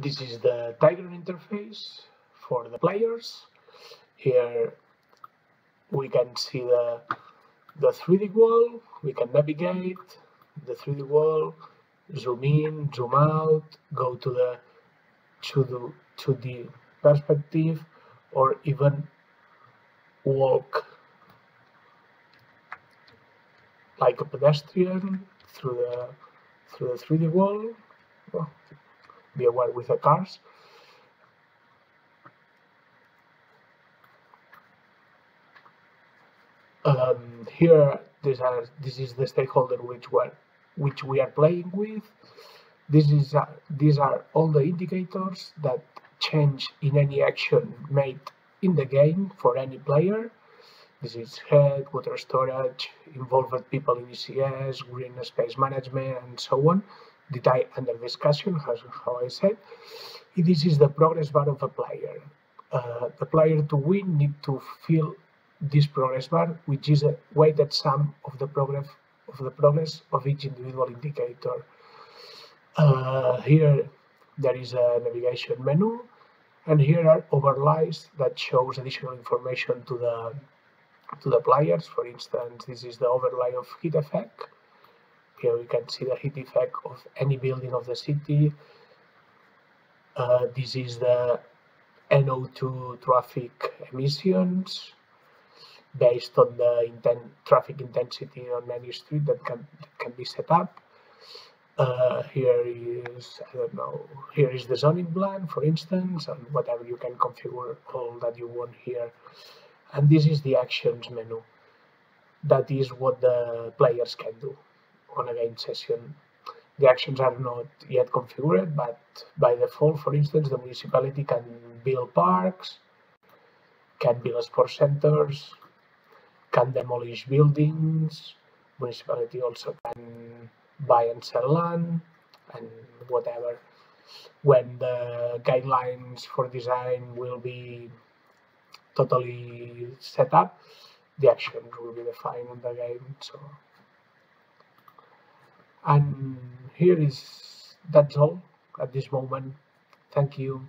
this is the Tygron interface for the players. Here we can see the, the 3D wall, we can navigate the 3D wall, zoom in, zoom out, go to the to the to the perspective or even walk like a pedestrian through the through the 3D wall. Well, be aware with the cars. Um, here, these are this is the stakeholder which we which we are playing with. This is uh, these are all the indicators that change in any action made in the game for any player. This is head, water storage, involved people in ECS, green space management, and so on. Detail under discussion, as how I said. This is the progress bar of a player. Uh, the player to win need to fill this progress bar, which is a weighted sum of the progress of the progress of each individual indicator. Uh, here there is a navigation menu, and here are overlays that shows additional information to the to the players. For instance, this is the overlay of heat effect. Here we can see the heat effect of any building of the city. Uh, this is the NO2 traffic emissions based on the intent, traffic intensity on any street that can, that can be set up. Uh, here is, I don't know, here is the zoning plan, for instance, and whatever you can configure all that you want here. And this is the actions menu. That is what the players can do on a game session. The actions are not yet configured, but by default, for instance, the municipality can build parks, can build sports centers, can demolish buildings, municipality also can buy and sell land and whatever. When the guidelines for design will be totally set up, the actions will be defined in the game. So, and here is that's all at this moment. Thank you.